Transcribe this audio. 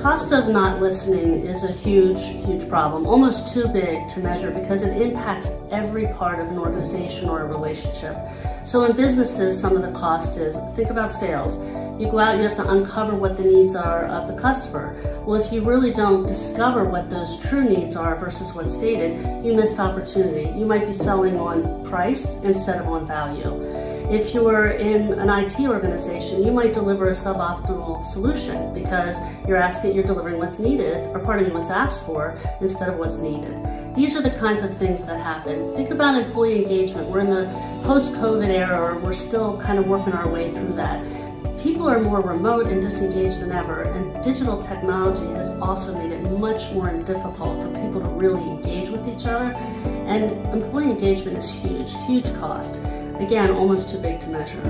cost of not listening is a huge, huge problem, almost too big to measure because it impacts every part of an organization or a relationship. So in businesses, some of the cost is, think about sales. You go out, you have to uncover what the needs are of the customer. Well, if you really don't discover what those true needs are versus what's stated, you missed opportunity. You might be selling on price instead of on value. If you're in an IT organization, you might deliver a suboptimal solution because you're asking, you're delivering what's needed, or pardon me, what's asked for instead of what's needed. These are the kinds of things that happen. Think about employee engagement. We're in the post-COVID era, or we're still kind of working our way through that. People are more remote and disengaged than ever, and digital technology has also made it much more difficult for people to really engage with each other. And employee engagement is huge, huge cost. Again, almost too big to measure.